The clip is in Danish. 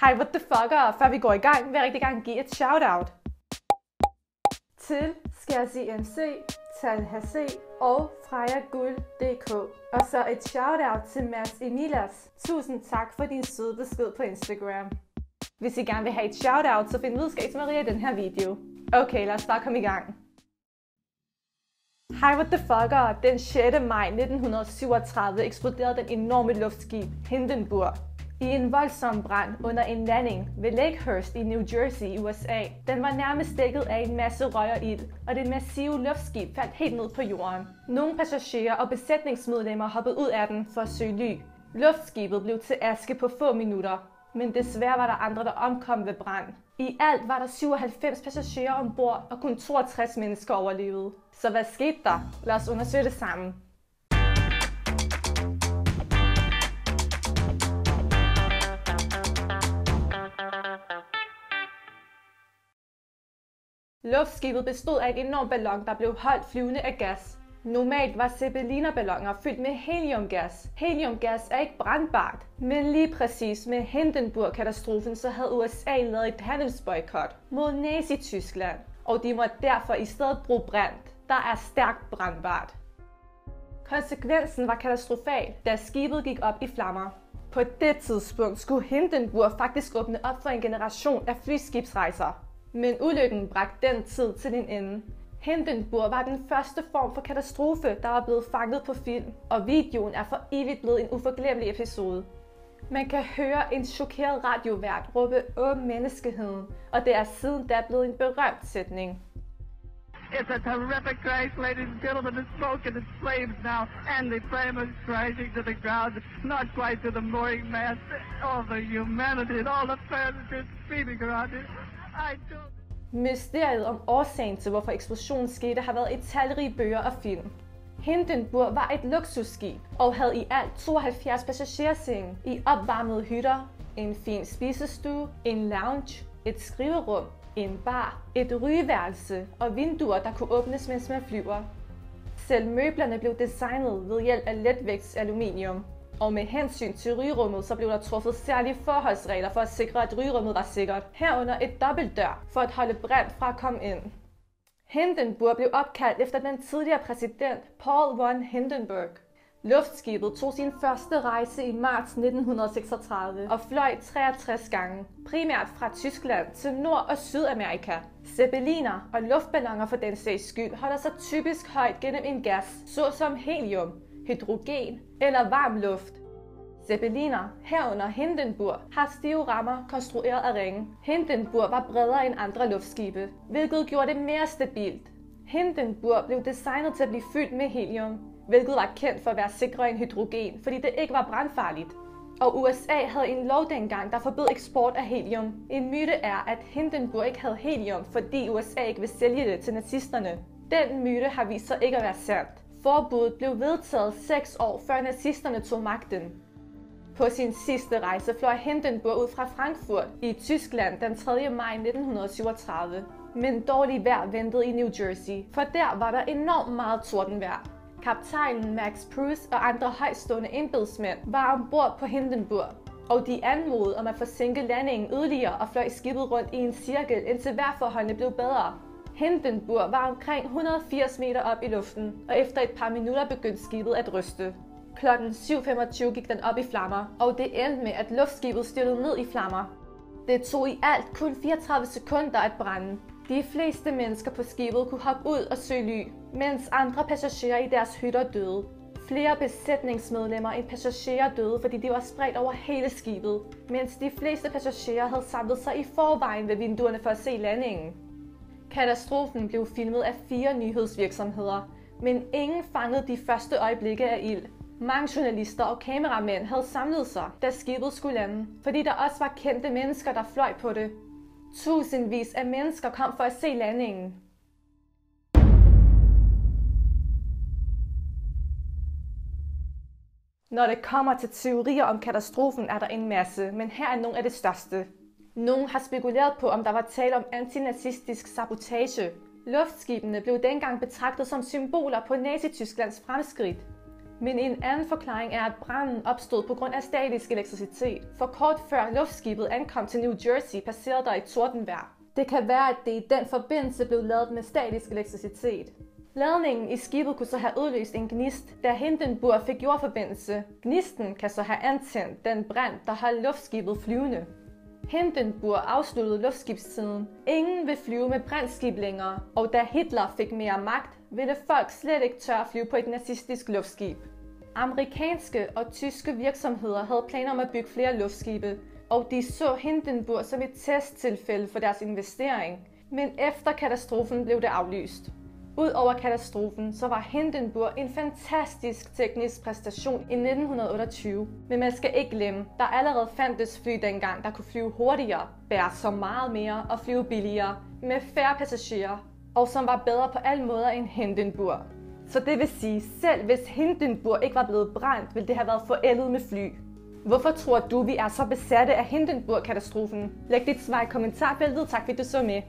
Hej, what the fucker? Før vi går i gang, vil jeg rigtig gerne give et shout-out til Skær MC, Tal HC og FrejaGuld.dk. Og så et shout-out til Mads Emilas. Tusind tak for din søde besked på Instagram. Hvis I gerne vil have et shout-out, så find til Maria i den her video. Okay, lad os bare komme i gang. Hej, what the fucker? Den 6. maj 1937 eksploderede den enorme luftskib Hindenburg i en voldsom brand under en landing ved Lakehurst i New Jersey i USA. Den var nærmest dækket af en masse røg og ild, og det massive luftskib faldt helt ned på jorden. Nogle passagerer og besætningsmedlemmer hoppede ud af den for at søge ly. Luftskibet blev til aske på få minutter, men desværre var der andre, der omkom ved brand. I alt var der 97 passagerer ombord, og kun 62 mennesker overlevede. Så hvad skete der? Lad os undersøge det sammen. Luftskibet bestod af en enorm ballon, der blev holdt flyvende af gas. Normalt var zeppelinerballoner fyldt med heliumgas. Heliumgas er ikke brandbart, men lige præcis med Hindenburg-katastrofen, så havde USA lavet et handelsboykot mod Nazi-Tyskland, og de måtte derfor i stedet bruge brint, der er stærkt brandbart. Konsekvensen var katastrofal, da skibet gik op i flammer. På det tidspunkt skulle Hindenburg faktisk åbne op for en generation af flyskibsrejser. Men ulykken bragte den tid til en ende. Hindenburg var den første form for katastrofe, der var blevet fanget på film, og videoen er for evigt blevet en uforglemmelig episode. Man kan høre en chokeret radiovært råbe om menneskeheden, og det er siden da blevet en berømt sætning. It's a terrific crash, ladies and gentlemen. The smoke and the flames now, and the flame is crashing to the ground, not quite to the mooring mast. All the humanity and all the fans just screaming around it. Mysteriet om årsagen til, hvorfor eksplosionen skete, har været i talrige bøger og film. Hindenburg var et luksusskib og havde i alt 72 passagersenge i opvarmede hytter, en fin spisestue, en lounge, et skriverum, en bar, et rygeværelse og vinduer, der kunne åbnes, mens man flyver. Selv møblerne blev designet ved hjælp af letvægtsaluminium. aluminium, og med hensyn til rygerummet, så blev der truffet særlige forholdsregler for at sikre, at rygerummet var sikkert. Herunder et dobbeltdør for at holde brand fra at komme ind. Hindenburg blev opkaldt efter den tidligere præsident Paul von Hindenburg. Luftskibet tog sin første rejse i marts 1936 og fløj 63 gange, primært fra Tyskland til Nord- og Sydamerika. Zeppeliner og luftballoner for den sags skyld holder sig typisk højt gennem en gas, såsom helium, hydrogen eller varm luft. Zeppeliner, herunder Hindenburg, har stive rammer konstrueret af ringe. Hindenburg var bredere end andre luftskibe, hvilket gjorde det mere stabilt. Hindenburg blev designet til at blive fyldt med helium, hvilket var kendt for at være sikrere end hydrogen, fordi det ikke var brandfarligt. Og USA havde en lov dengang, der forbød eksport af helium. En myte er, at Hindenburg ikke havde helium, fordi USA ikke ville sælge det til nazisterne. Den myte har vist sig ikke at være sandt. Forbuddet blev vedtaget seks år før nazisterne tog magten. På sin sidste rejse fløj Hindenburg ud fra Frankfurt i Tyskland den 3. maj 1937. Men dårlig vejr ventede i New Jersey, for der var der enormt meget tordenvejr. Kaptajnen Max Pruss og andre højstående embedsmænd var ombord på Hindenburg, og de anmodede om at forsinke landingen yderligere og fløj skibet rundt i en cirkel, indtil vejrforholdene blev bedre. Hindenburg var omkring 180 meter op i luften, og efter et par minutter begyndte skibet at ryste. Klokken 7.25 gik den op i flammer, og det endte med, at luftskibet styrtede ned i flammer. Det tog i alt kun 34 sekunder at brænde. De fleste mennesker på skibet kunne hoppe ud og søge ly, mens andre passagerer i deres hytter døde. Flere besætningsmedlemmer end passagerer døde, fordi de var spredt over hele skibet, mens de fleste passagerer havde samlet sig i forvejen ved vinduerne for at se landingen. Katastrofen blev filmet af fire nyhedsvirksomheder, men ingen fangede de første øjeblikke af ild. Mange journalister og kameramænd havde samlet sig, da skibet skulle lande, fordi der også var kendte mennesker, der fløj på det. Tusindvis af mennesker kom for at se landingen. Når det kommer til teorier om katastrofen, er der en masse, men her er nogle af det største. Nogle har spekuleret på, om der var tale om antinazistisk sabotage. Luftskibene blev dengang betragtet som symboler på Nazi-Tysklands fremskridt. Men en anden forklaring er, at branden opstod på grund af statisk elektricitet. For kort før luftskibet ankom til New Jersey, passerede der et tordenvejr. Det kan være, at det i den forbindelse blev lavet med statisk elektricitet. Ladningen i skibet kunne så have udløst en gnist, da Hindenburg fik jordforbindelse. Gnisten kan så have antændt den brand, der holdt luftskibet flyvende. Hindenburg afsluttede luftskibstiden. Ingen vil flyve med brændskib længere, og da Hitler fik mere magt, ville folk slet ikke tør at flyve på et nazistisk luftskib. Amerikanske og tyske virksomheder havde planer om at bygge flere luftskibe, og de så Hindenburg som et testtilfælde for deres investering. Men efter katastrofen blev det aflyst. Udover katastrofen, så var Hindenburg en fantastisk teknisk præstation i 1928. Men man skal ikke glemme, der allerede fandtes fly dengang, der kunne flyve hurtigere, bære så meget mere og flyve billigere, med færre passagerer, og som var bedre på alle måder end Hindenburg. Så det vil sige, selv hvis Hindenburg ikke var blevet brændt, ville det have været forældet med fly. Hvorfor tror du, vi er så besatte af Hindenburg-katastrofen? Læg dit svar i kommentarfeltet. Tak fordi du så med.